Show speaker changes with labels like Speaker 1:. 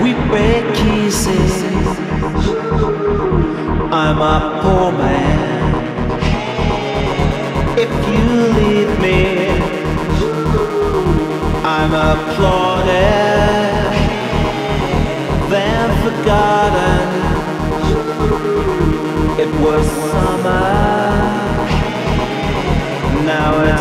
Speaker 1: we break kisses. I'm a poor man. If you leave me, I'm applauded, then forgotten. It was summer. Now